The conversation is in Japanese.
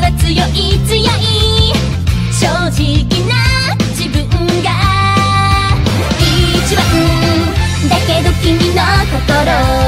は強い強い正直な自分が一番だけど君の心